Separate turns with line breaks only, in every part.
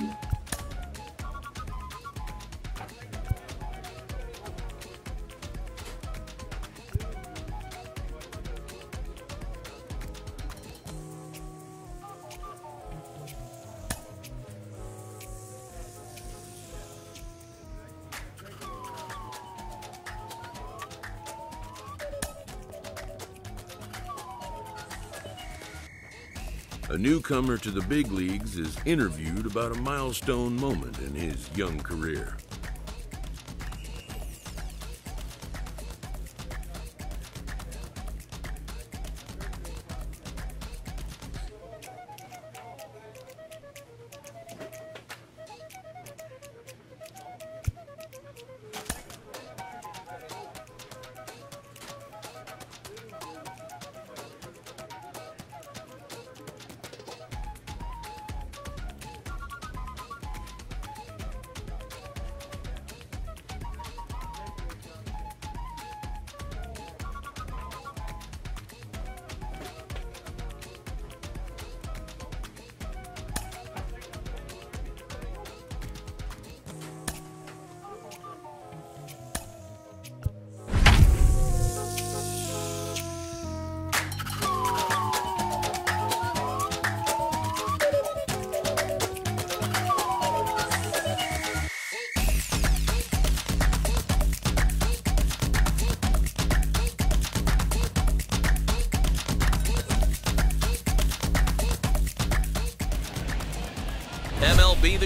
Yeah. A newcomer to the big leagues is interviewed about a milestone moment in his young career.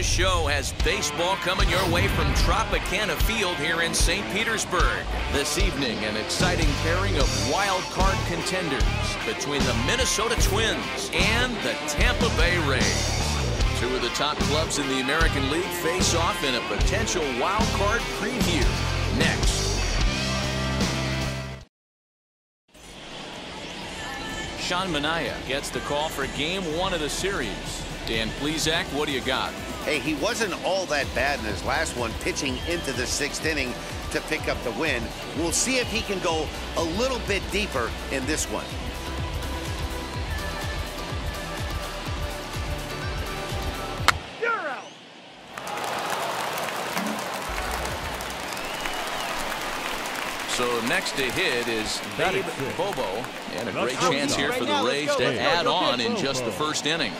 The Show has baseball coming your way from Tropicana Field here in St. Petersburg. This evening, an exciting pairing of wild card contenders between the Minnesota Twins and the Tampa Bay Rays. Two of the top clubs in the American League face off in a potential wild card preview. Next. Sean Manaea gets the call for game one of the series. Dan Plesac, what do you got?
Hey, he wasn't all that bad in his last one, pitching into the sixth inning to pick up the win. We'll see if he can go a little bit deeper in this one.
So next to hit is Babe Bobo. And a great chance here for the Rays to add on in just the first inning.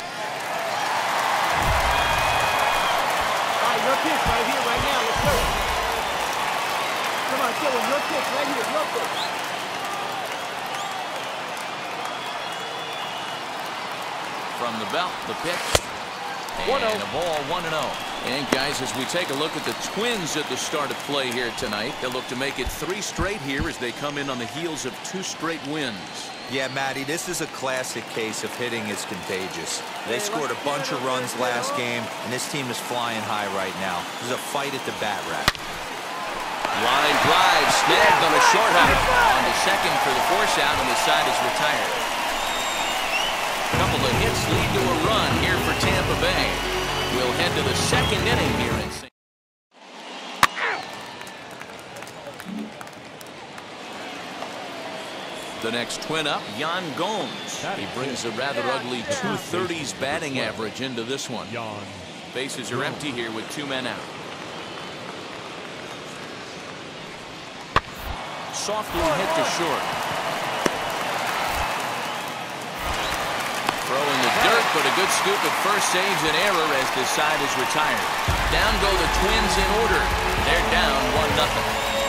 Your pitch right here, right now. Let's go. Come on, Dylan, your pitch right here, your pitch.
From the belt, the pitch. And a ball 1 0. And guys, as we take a look at the Twins at the start of play here tonight, they look to make it three straight here as they come in on the heels of two straight wins.
Yeah, Matty, this is a classic case of hitting is contagious. They scored a bunch of runs last game, and this team is flying high right now. There's a fight at the bat rack.
Line drive, snagged on a short hop. On to second for the force out, and the side is retired. A couple of hits lead to a run here for Tampa Bay. We'll head to the second inning here in St. The next twin up, Yan Gomes. He brings a rather ugly 230s batting average into this one. Bases are empty here with two men out. Softly hit to short. Throw in the dirt, but a good scoop at first saves an error as this side is retired. Down go the Twins in order. They're down 1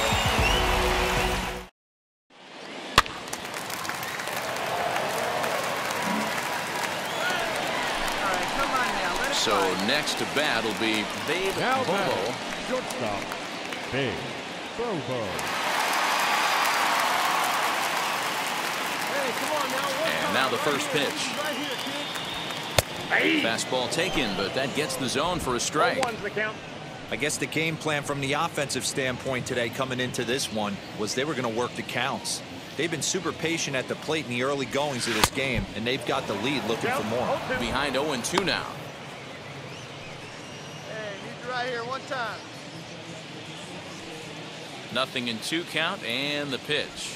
So next to bat will be Babe
Now
Bobo.
batting, Shortstop, Babe Bobo.
And now the first pitch. Fastball taken, but that gets the zone for a strike.
I guess the game plan from the offensive standpoint today coming into this one was they were going to work the counts. They've been super patient at the plate in the early goings of this game, and they've got the lead looking for more.
Behind 0-2 now
right here one time.
Nothing in two count and the pitch.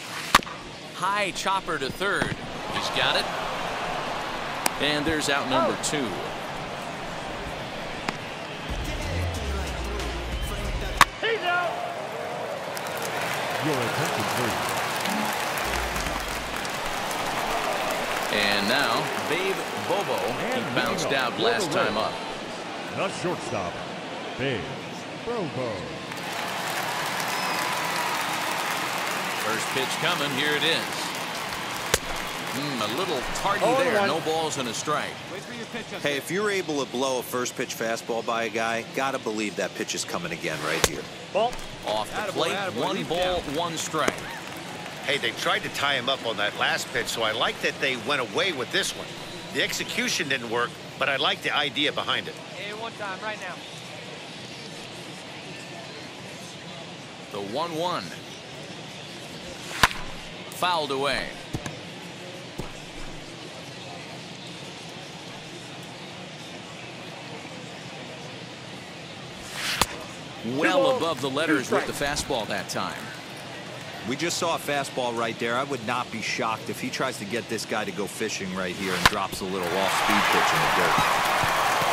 High chopper to third. He's got it. And there's out number oh. two.
He's out. You're
and now, Babe Bobo, he bounced out last time up.
Not shortstop, Babe Bobo.
First pitch coming, here it is. Hmm, a little tardy
Oh,
there,
one.
no balls and a strike.
Wait for your pitch
Hey, if you're able to blow a first pitch fastball by a guy, gotta believe that pitch is coming again right here.
Ball.
Off the
Attaboy,
plate,
attaboy,
one ball,
down.
one strike.
Hey, they tried to tie him up on that last pitch, so I like that they went away with this one. The execution didn't work, but I like the idea behind it.
Hey, one time, right now.
The 1-1. Fouled away. Well above the letters with the fastball that time.
We just saw a fastball right there. I would not be shocked if he tries to get this guy to go fishing right here and drops a little off-speed pitch in the dirt.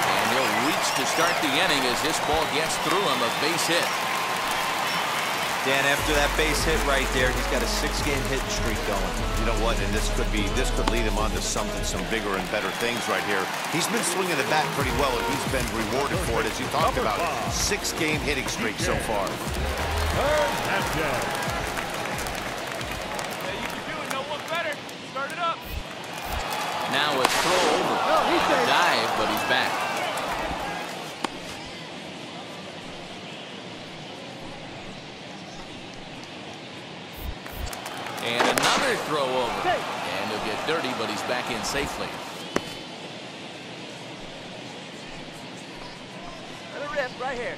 And he'll reach to start the inning as this ball gets through him, a base hit.
Dan, after that base hit right there, he's got a six-game hitting streak going.
You know what? And this could be this could lead him on to something, some bigger and better things right here. He's been swinging the bat pretty well, and he's been rewarded for it, as you talked
Number
about. Six-game hitting streak so far.
Third and dead.
Hey, you can do it. No one better. Start it up.
Now a throw over.
No, he's.
Dive, but he's back. And another throw over. And he'll get dirty, but he's back in safely.
Let it rip right here.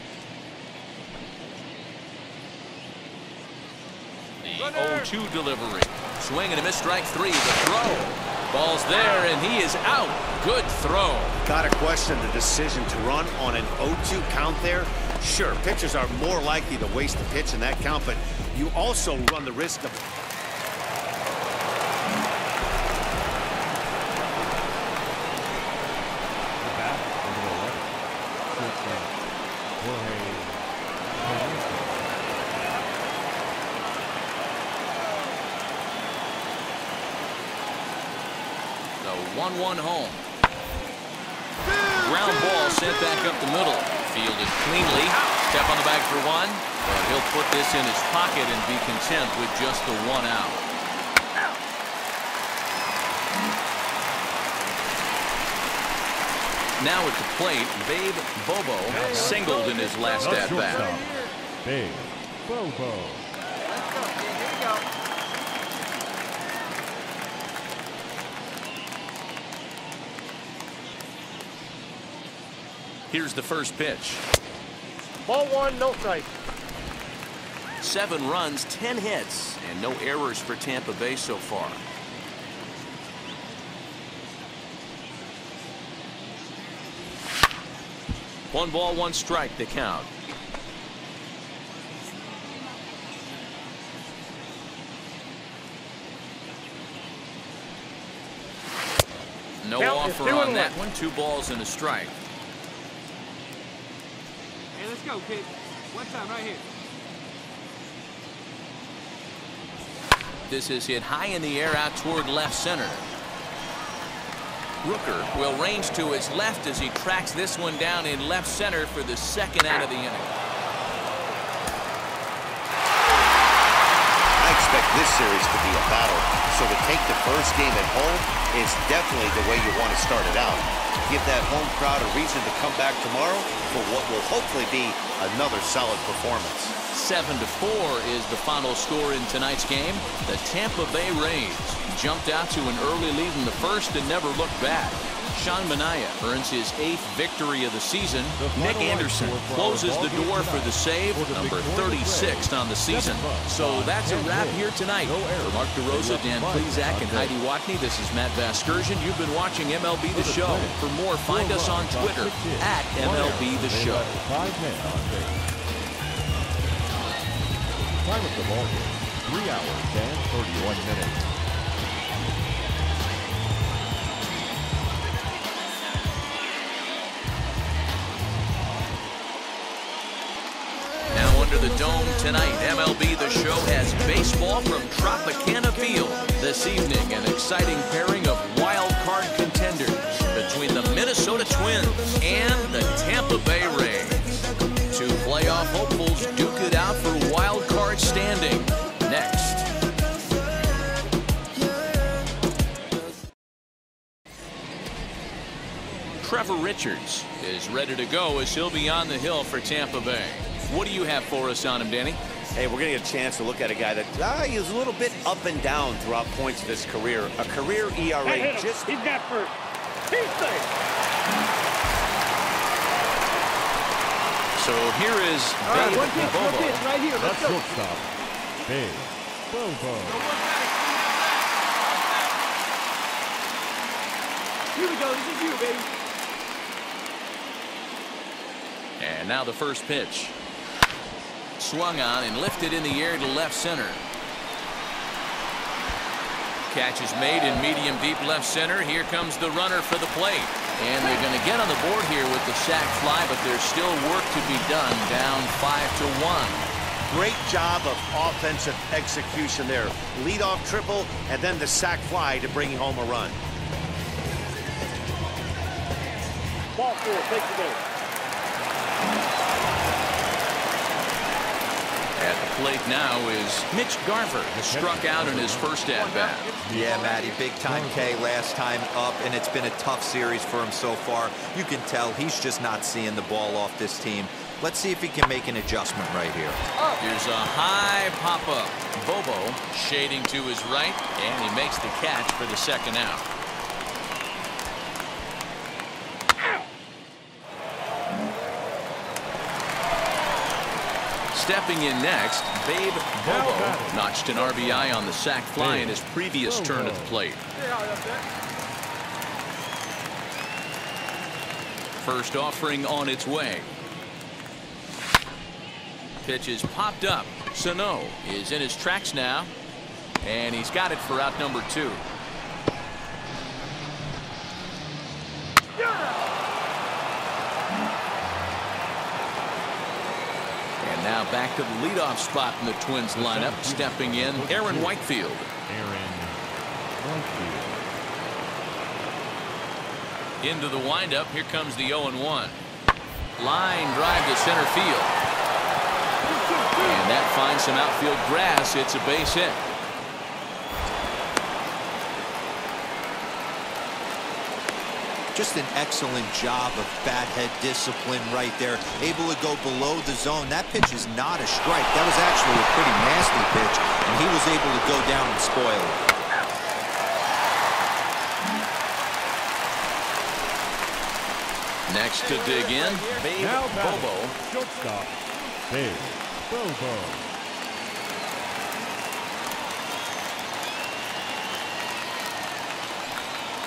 The 0-2 delivery. Swing and a miss strike three. The throw. Ball's there, and he is out. Good throw.
Got to question the decision to run on an 0-2 count there. Sure, pitchers are more likely to waste a pitch in that count, but you also run the risk of
The bat, number 11. Shortstop, Jorge Polanco.
The 1-1 home. Ground ball sent back up the middle. Fielded cleanly. Step on the bag for one. But he'll put this in his pocket and be content with just the one out. Now at the plate, Babe Bobo singled in his last at bat.
Babe Bobo.
Let's go, kid. Here we go.
Here's the first pitch.
Ball one, no strike.
Seven runs, ten hits, and no errors for Tampa Bay so far. One ball, one strike the count. No
Count
offer on that
one.
one. Two balls and a strike.
Hey, let's go, kid. One time, right here.
This is hit high in the air out toward left center. Rooker will range to his left as he tracks this one down in left center for the second out of the inning.
Expect this series to be a battle. So to take the first game at home is definitely the way you want to start it out. Give that home crowd a reason to come back tomorrow for what will hopefully be another solid performance.
Seven to four is the final score in tonight's game. The Tampa Bay Rays jumped out to an early lead in the first and never looked back. Sean Manaea earns his eighth victory of the season. Nick Anderson
line score for our
closes the door for the save, number 36 on the season. So that's a wrap here tonight. For Mark DeRosa, Dan Plesac, and Heidi Watney, this is Matt Vasgersian. You've been watching MLB The Show. For more, find us on Twitter at MLB. The Show.
Five men on base. Time of the ballgame, three hours and 31 minutes.
MLB The the show has baseball from Tropicana Field. This evening, an exciting pairing of wild card contenders between the Minnesota Twins and the Tampa Bay Rays. Two playoff hopefuls duke it out for wild card standing. Next. Trevor Richards is ready to go as he'll be on the hill for Tampa Bay. What do you have for us on him, Danny?
Hey, we're getting a chance to look at a guy that ah, he was a little bit up and down throughout points of his career. A career ERA just...
He's got first. He's safe.
So here is
All right,
Babe
one pitch, one pitch, right here. Let's go.
shortstop, Babe Bobo.
Here we go. This is you, baby.
And now the first pitch. Swung on and lifted in the air to left center. Catch is made in medium deep left center. Here comes the runner for the plate. And they're going to get on the board here with the sac fly, but there's still work to be done. Down five to one.
Great job of offensive execution there. Leadoff triple and then the sac fly to bring home a run.
Ball four. Take the game.
At the plate now is Mitch Garver, who struck out in his first at bat.
Yeah, Matty, big time K last time up, and it's been a tough series for him so far. You can tell he's just not seeing the ball off this team. Let's see if he can make an adjustment right here.
Here's a high pop up. Bobo shading to his right, and he makes the catch for the second out. Stepping in next, Babe Bobo notched an RBI on the sac fly in his previous turn at the plate. First offering on its way. Pitch is popped up. Sano is in his tracks now. And he's got it for out number two. Back to the leadoff spot in the Twins lineup. Stepping in, Aaron Whitefield.
Aaron Whitefield.
Into the windup. Here comes the 0 1. Line drive to center field. And that finds some outfield grass. It's a base hit.
Just an excellent job of bat head discipline right there. Able to go below the zone. That pitch is not a strike. That was actually a pretty nasty pitch, and he was able to go down and spoil it.
Next to dig in, Babe
Now
Bobo.
Shortstop, Babe Bobo.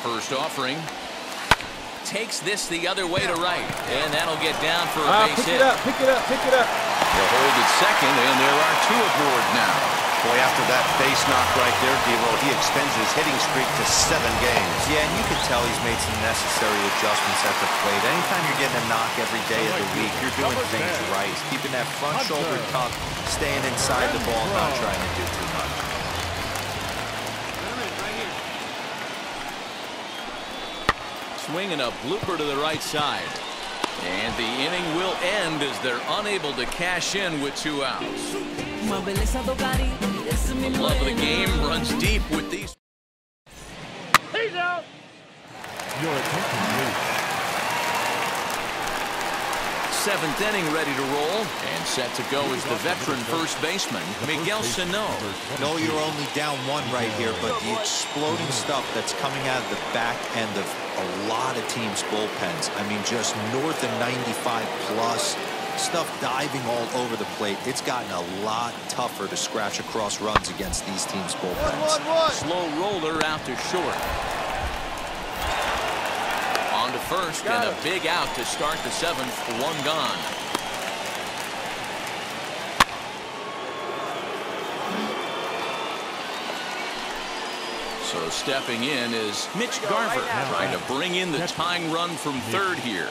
First offering. Takes this the other way to right. And that'll get down for a
Ah,
base
pick
hit.
Pick it up. Pick it up. Pick it up.
They'll hold it second, and there are two aboard now.
Boy, after that base knock right there, D'Lo, he extends his hitting streak to seven games.
Yeah, and you can tell he's made some necessary adjustments at the plate. Anytime you're getting a knock every day of the week, you're doing things right. Keeping that front shoulder tucked, staying inside the ball, not trying to do too much.
Swinging a blooper to the right side. And the inning will end as they're unable to cash in with two outs. The love of the game runs deep with these.
He's out.
Your attention, please.
Seventh inning ready to roll. And set to go is the veteran first baseman, Miguel Sano.
No, you're only down one right here, but the exploding stuff that's coming out of the back end of a lot of teams' bullpens. I mean, just north of 95 plus. Stuff diving all over the plate. It's gotten a lot tougher to scratch across runs against these teams' bullpens.
Slow roller out to short. First and a big out to start the seventh. One gone. So stepping in is Mitch Garver trying to bring in the tying run from third here.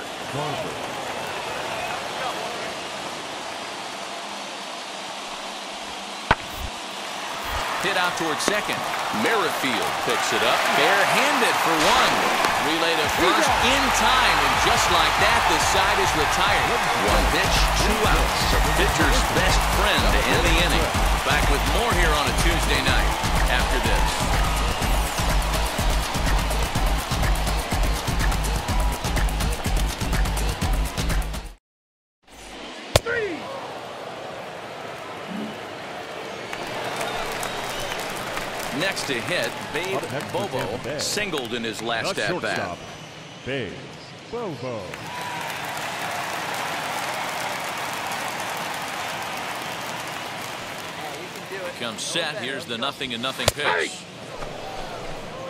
Hit out towards second. Merrifield picks it up. Barehanded for one. Relay to first in time. And just like that, the side is retired. One pitch, two outs. Pitcher's best friend to end the inning. Back with more here on a Tuesday night after this. Next to hit, Babe Bobo singled in his last at bat.
Babe Bobo.
Comes set. Here's the nothing and nothing pitch.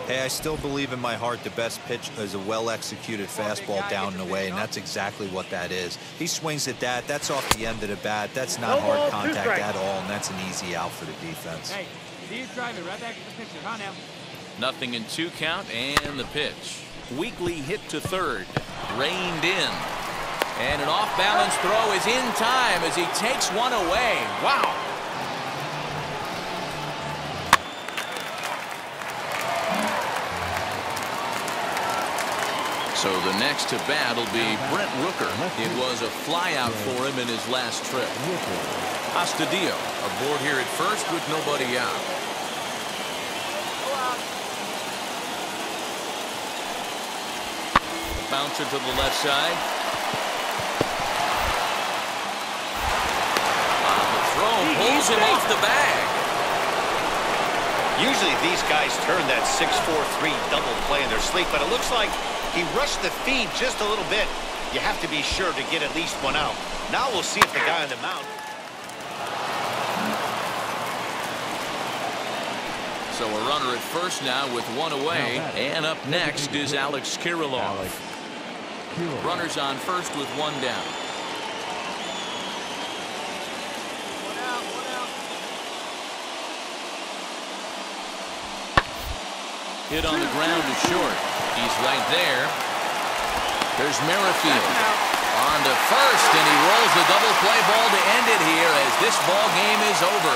Hey, I still believe in my heart the best pitch is a well-executed fastball down and away, and that's exactly what that is. He swings at that. That's off the end of the bat. That's not hard contact at all, and that's an easy out for the defense.
He's driving right back to the picture. Huh, now?
Nothing in two count and the pitch. Weakly hit to third. Reined in. And an off-balance throw is in time as he takes one away. Wow. So the next to bat will be Brent Rooker. It was a flyout for him in his last trip. Astudillo aboard here at first with nobody out. Bouncer to the left side. On the throw pulls him off the bag.
Usually these guys turn that 6-4-3 double play in their sleep, but it looks like he rushed the feed just a little bit. You have to be sure to get at least one out. Now we'll see if the guy on the mound.
So a runner at first now with one away. And up next is Alex Kirilloff. Runners on first with one down. Hit on the ground to short. He's right there. There's Merrifield. On to first, and he rolls the double play ball to end it here as this ball game is over.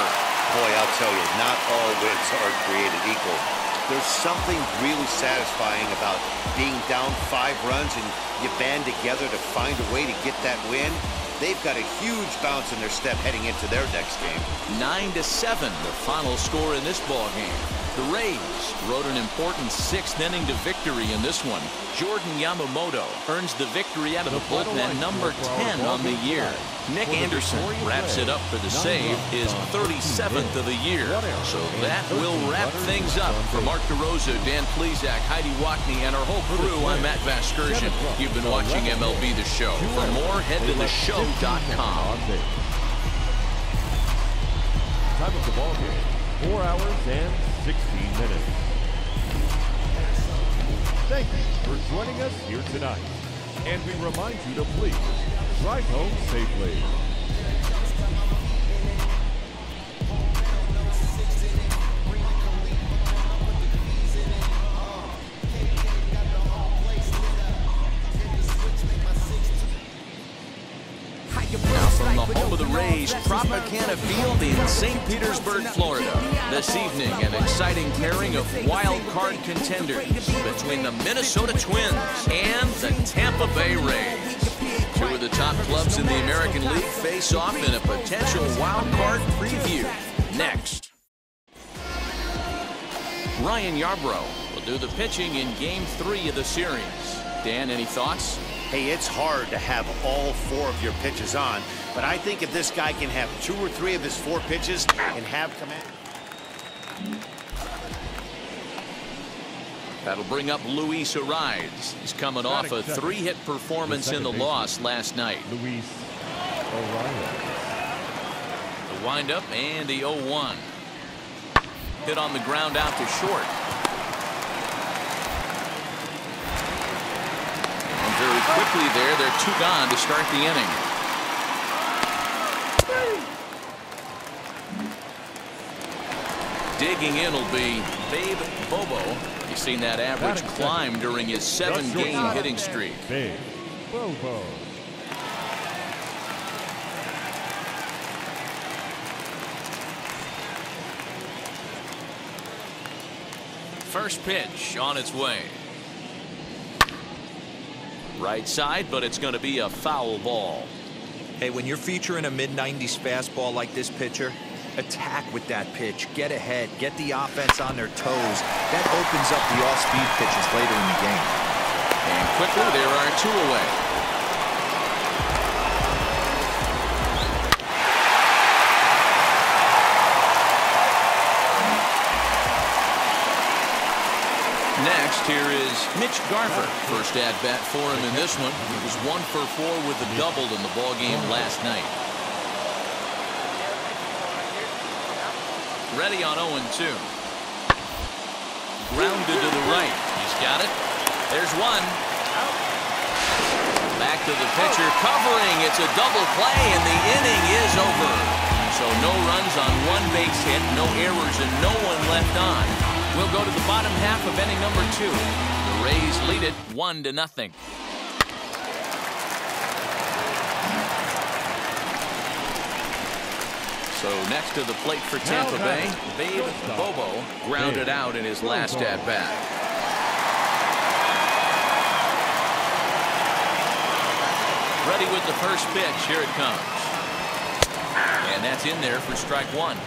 Boy, I'll tell you, not all wins are created equal. There's something really satisfying about being down five runs and you band together to find a way to get that win. They've got a huge bounce in their step heading into their next game.
Nine to seven, the final score in this ball game. The Rays rode an important sixth inning to victory in this one. Jordan Yamamoto earns the victory out of the bullpen, number 10 on the year. Nick Anderson wraps it up for the save, his 37th of the year. So that will wrap things up. For Mark DeRosa, Dan Plesac, Heidi Watney, and our whole crew, I'm Matt Vasgersian. You've been watching MLB The Show. For more, head to theshow.com.
Time of the ball game, 4 hours and 16 minutes. Thank you for joining us here tonight. And we remind you to please drive home safely.
Of Tropicana Field in St. Petersburg, Florida. This evening, an exciting pairing of wild card contenders between the Minnesota Twins and the Tampa Bay Rays. Two of the top clubs in the American League face off in a potential wild card preview. Next. Ryan Yarbrough will do the pitching in game three of the series. Dan, any thoughts?
Hey, it's hard to have all four of your pitches on, but I think if this guy can have two or three of his four pitches and have command.
That'll bring up Luis Arias. He's coming off a three-hit performance in the loss last night.
Luis O'Reilly.
The windup and the 0-1. Hit on the ground out to short. And very quickly there, they're two gone to start the inning. Digging in will be Babe Bobo. You've seen that average climb during his seven-game hitting streak.
Babe Bobo.
First pitch on its way. Right side, but it's going to be a foul ball.
Hey, when you're featuring a mid-90s fastball like this pitcher, attack with that pitch. Get ahead. Get the offense on their toes. That opens up the off-speed pitches later in the game.
And quickly, there are two away. Next, here is Mitch Garver. First at bat for him in this one. He was one for four with a double in the ball game last night. Ready on 0-2. Grounded to the right. He's got it. There's one. Back to the pitcher, oh. covering. It's a double play, and the inning is over. So no runs on one base hit, no errors, and no one left on. We'll go to the bottom half of inning number two. The Rays lead it one to nothing. So next to the plate for Tampa Bay, Babe Bobo grounded out in his last at bat. Ready with the first pitch. Here it comes. And that's in there for strike one.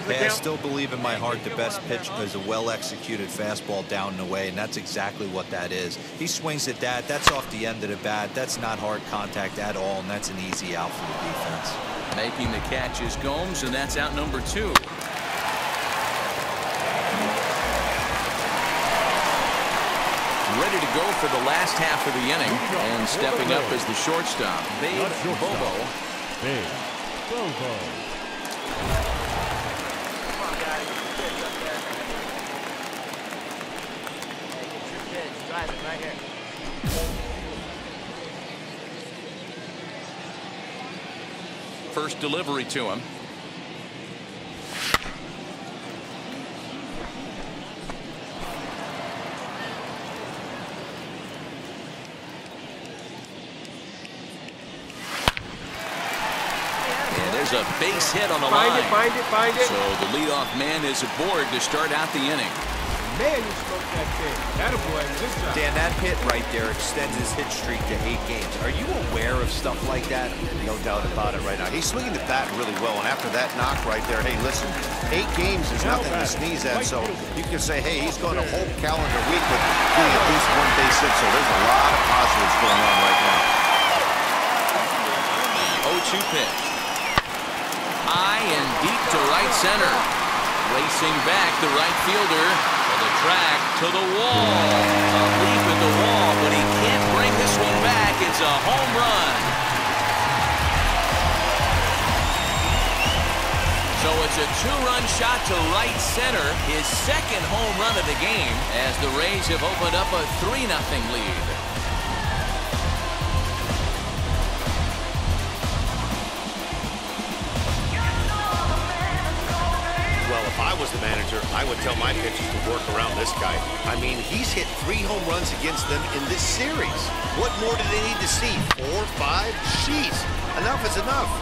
Hey, I still believe in my heart the best pitch is a well-executed fastball down and away, and that's exactly what that is. He swings at that. That's off the end of the bat. That's not hard contact at all, and that's an easy out for the defense.
Making the catch is Gomes, and that's out number two. Ready to go for the last half of the inning, and stepping up as the shortstop, Babe Bobo.
Babe Bobo.
First delivery to him. there's a base hit on the
find
line.
Find it, find it, find it.
So the leadoff man is aboard to start out the inning.
Man, you smoked that thing. That boy, good job.
Dan, that hit right there extends his hit streak to eight games. Are you aware of stuff like that?
No doubt about it right now. He's swinging the bat really well, and after that knock right there, hey, listen, eight games is nothing to sneeze at, so you can say, hey, he's going a whole calendar week with getting at least one base hit, so there's a lot of positives going on right now.
The 0-2 pitch. High and deep to right center. Racing back the right fielder the track to the wall. A leap at the wall, but he can't bring this one back. It's a home run. So it's a two-run shot to right center, his second home run of the game, as the Rays have opened up a 3-0 lead.
I would tell my pitchers to work around this guy. I mean, he's hit three home runs against them in this series. What more do they need to see? Four, five? Jeez, enough is enough.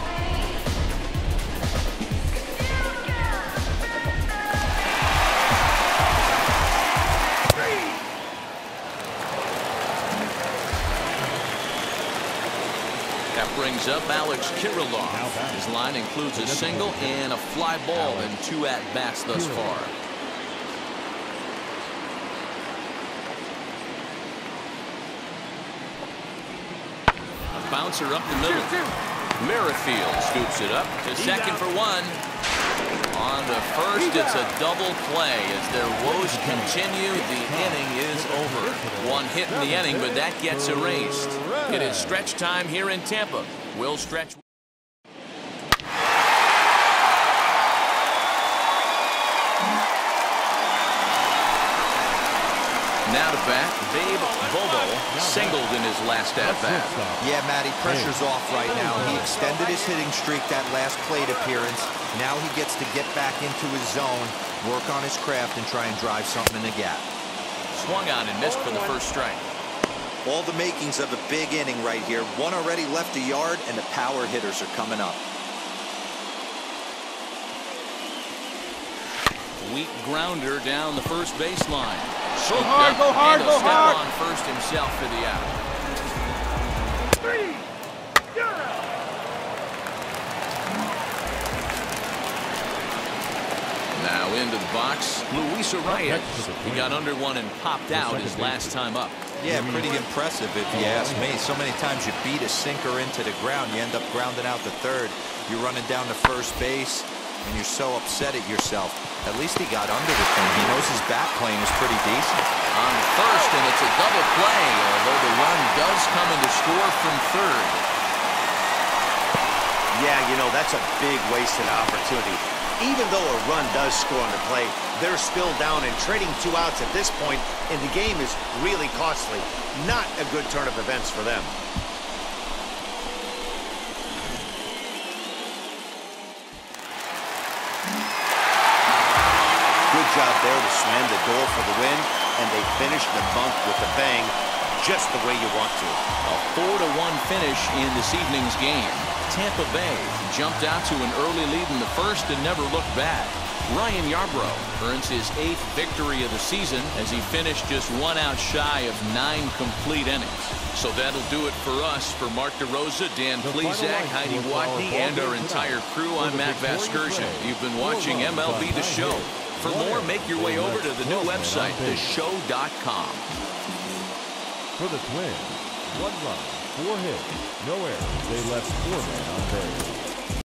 That brings up Alex Kirilloff. His line includes a single and a fly ball in two at-bats thus far. Bouncer up the middle. Merrifield scoops it up to second for one. On the first, it's a double play as their woes continue. The inning is over. One hit in the inning, but that gets erased. It is stretch time here in Tampa. Will stretch. Now of bat, Babe Bobo singled in his last at bat.
Yeah, Matty, pressure's off right now. He extended his hitting streak that last plate appearance. Now he gets to get back into his zone, work on his craft, and try and drive something in the gap.
Swung on and missed for the first strike.
All the makings of a big inning right here. One already left a yard, and the power hitters are coming up.
Weak grounder down the first baseline.
Go hard, go hard,
and he'll
go
step
hard.
on first himself for the out.
Three. Zero.
Now into the box, Luis Arias. He got under one and popped out his last time up.
Yeah, pretty impressive if you ask me. So many times you beat a sinker into the ground, you end up grounding out the third. You're running down to first base, and you're so upset at yourself. At least he got under the thing. He knows his bat playing is pretty decent.
On first, and it's a double play, although the run does come in to score from third.
Yeah, you know, that's a big wasted opportunity. Even though a run does score on the play, they're still down and trading two outs at this and the game is really costly. Not a good turn of events for them. There to slam the door for the win, and they finished the month with a bang, just the way you want to.
A 4 to one finish in this evening's game. Tampa Bay jumped out to an early lead in the first and never looked back. Ryan Yarbrough earns his eighth victory of the season as he finished just one out shy of nine complete innings. So that'll do it for us. For Mark DeRosa, Dan
The Plesac,
Heidi
score
Watney, and our entire crew,
For
I'm Matt
Victoria
You've been watching MLB The
nine
Show. For more, make your way over to the new
12 men on
website, theshow.com.
For the Twins, one run, four hits, no errors. They left four men on base.